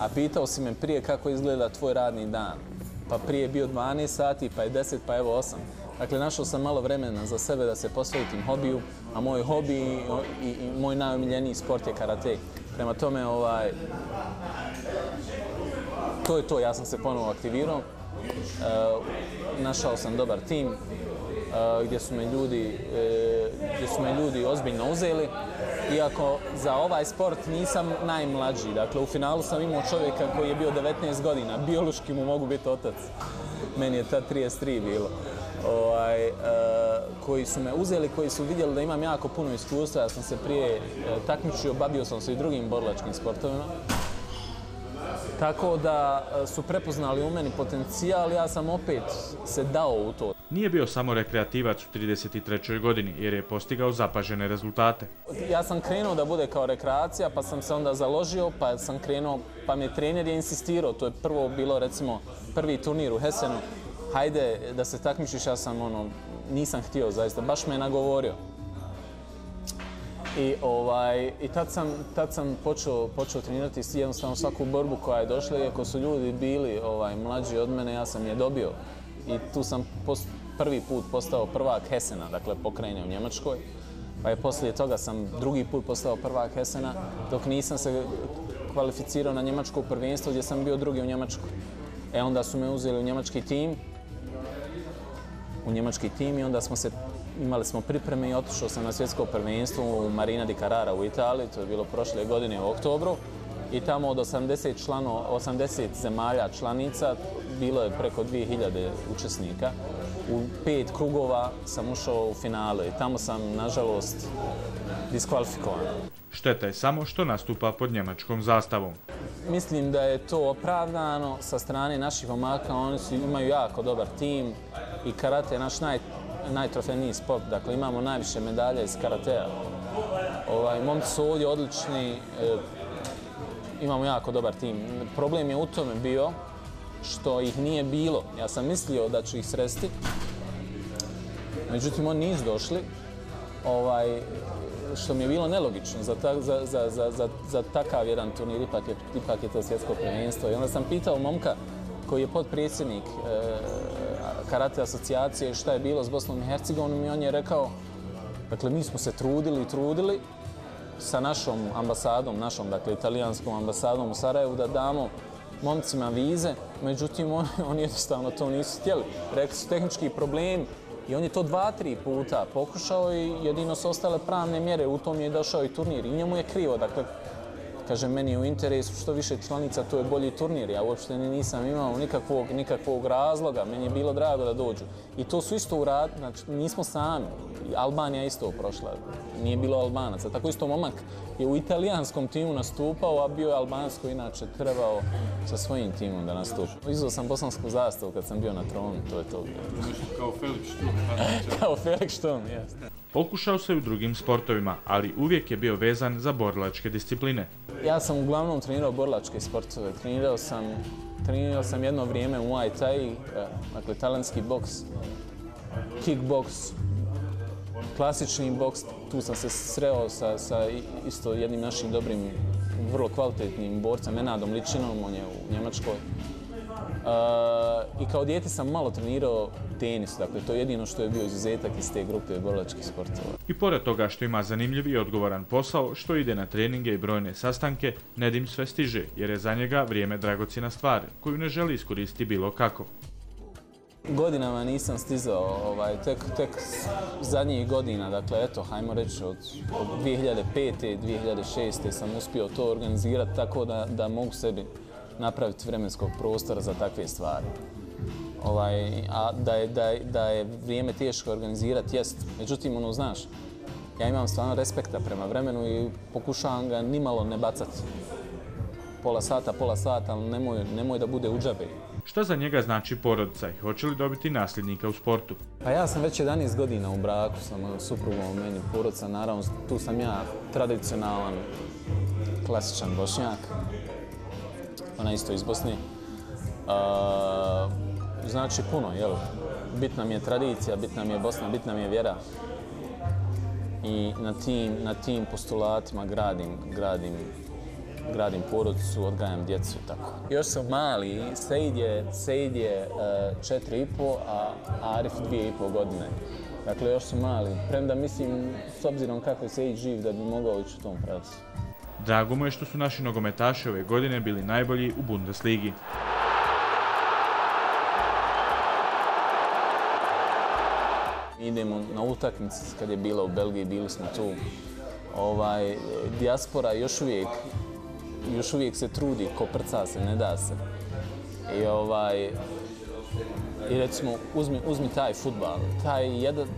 A pitao si me prije kako izgleda tvoj radni dan. Pa prije je bio 12 sati, pa je 10, pa evo 8. Dakle, našao sam malo vremena za sebe da se posvetim hobiju, a moj hobi i, i, i moj najomiljeniji sport je karate. Prema tome, ovaj, to je to, ja sam se ponovo aktivirao. E, našao sam dobar tim gdje su me ljudi e, gdje su me ljudi ozbiljno uzeli. Iako za ovaj sport nisam najmlađi. Dakle, u finalu sam imao čovjeka koji je bio 19 godina. Biološki mu mogu biti otac. Meni je ta 33 bilo ovaj, e, koji su me uzeli, koji su vidjeli da imam jako puno iskustva. Ja sam se prije e, takmičio, bavio sam se i drugim borlačkim sportovima. Tako da uh, su prepoznali u meni potencijal, ja sam opet se dao u to. Nije bio samo rekreativac u 33. godini jer je postigao zapažene rezultate. Ja sam krenuo da bude kao rekreacija, pa sam se onda založio, pa sam krenuo, pa mi trener je insistirao. To je prvo bilo recimo prvi turnir u Hesenu hajde da se takmičiš, ja sam ono, nisam htio zaista, baš me je nagovorio. I, ovaj, i tad sam, tad sam počeo, počeo trenirati jednostavno svaku borbu koja je došla, iako su ljudi bili ovaj, mlađi od mene, ja sam je dobio. I tu sam post, prvi put postao prvak Hesena, dakle pokrajine u Njemačkoj. Pa je poslije toga sam drugi put postao prvak Hesena, dok nisam se kvalificirao na njemačko prvenstvo gdje sam bio drugi u Njemačkoj. E onda su me uzeli u njemački tim, u njemački tim i onda smo se imali smo pripreme i otišao sam na svjetsko prvenstvo u Marina di Carrara u Italiji, to je bilo prošle godine u oktobru. I tamo od 80, člano, 80 zemalja članica bilo je preko 2000 učesnika. U pet krugova sam ušao u finale i tamo sam, nažalost, diskvalifikovan. Šteta je samo što nastupa pod njemačkom zastavom. Mislim da je to opravdano sa strane naših omaka. Oni su, imaju jako dobar tim i karate je naš naj, najtrofejniji sport. Dakle, imamo najviše medalje iz karatea. Ovaj, momci su ovdje odlični. E, imamo jako dobar tim. Problem je u tome bio što ih nije bilo. Ja sam mislio da ću ih sresti. Međutim, oni nisu došli. Ovaj, što mi je bilo nelogično za, ta, za, za, za, za, za takav jedan turnir, ipak je, ipak je to svjetsko prvenstvo. I onda sam pitao momka koji je podpredsjednik e, eh, karate asocijacije šta je bilo s Bosnom i Hercegovinom i on je rekao dakle mi smo se trudili i trudili sa našom ambasadom, našom dakle italijanskom ambasadom u Sarajevu da damo momcima vize, međutim oni, oni jednostavno to nisu htjeli. Rekli su tehnički problem, I on je to dva, tri puta pokušao i jedino su ostale pravne mjere. U tom je došao i turnir. I njemu je krivo. Dakle, kaže, meni je u interesu što više članica, to je bolji turnir. Ja uopšte nisam imao nikakvog, nikakvog razloga. Meni je bilo drago da dođu. I to su isto uradili. Znači, nismo sami. Albanija isto prošla. Nije bilo Albanaca. Tako isto momak je u italijanskom timu nastupao, a bio je albansko inače trebao sa svojim timom da nastupa. Izvao sam bosansku zastavu kad sam bio na tronu, to je to. Kao Felix Štum. Kao Felix Štum, jes. Pokušao se u drugim sportovima, ali uvijek je bio vezan za borilačke discipline. Ja sam uglavnom trenirao borilačke sportove. Trenirao sam, trenirao sam jedno vrijeme u Muay Thai, e, dakle talentski boks, kickboks, klasični boks, tu sam se sreo sa, sa isto jednim našim dobrim, vrlo kvalitetnim borcem, Enadom Ličinom, on je u Njemačkoj. Uh, I kao dijete sam malo trenirao tenis, dakle to je jedino što je bio izuzetak iz te grupe borilačkih sportova. I pored toga što ima zanimljiv i odgovoran posao, što ide na treninge i brojne sastanke, Nedim sve stiže, jer je za njega vrijeme dragocina stvar, koju ne želi iskoristiti bilo kako godinama nisam stizao, ovaj, tek, tek zadnjih godina, dakle, eto, hajmo reći, od, od 2005. 2006. sam uspio to organizirati tako da, da mogu sebi napraviti vremenskog prostora za takve stvari. Ovaj, a da je, da, je, da je vrijeme teško organizirati, jest. Međutim, ono, znaš, ja imam stvarno respekta prema vremenu i pokušavam ga nimalo ne bacati. Pola sata, pola sata, ali nemoj, nemoj da bude uđabe. Šta za njega znači porodica i hoće li dobiti nasljednika u sportu? Pa ja sam već 11 godina u braku sa mojom suprugom, meni porodica, naravno tu sam ja tradicionalan, klasičan bošnjak, ona isto iz Bosne. Uh, znači puno, jel? Bitna mi je tradicija, bitna mi je Bosna, bitna mi je vjera. I na tim, na tim postulatima gradim, gradim gradim porodicu, odgajam djecu i tako. Još sam mali, Sejid je, Sejid je e, četiri i po, a Arif dvije i po godine. Dakle, još su mali. Premda mislim, s obzirom kako je Sejid živ, da bi mogao ići u tom pravcu. Drago mu je što su naši nogometaši ove godine bili najbolji u Bundesligi. Idemo na utakmice kad je bila u Belgiji, bili smo tu. Ovaj, dijaspora još uvijek, još uvijek se trudi, koprca se, ne da se. I ovaj, i recimo uzmi, uzmi taj futbal, taj jedan,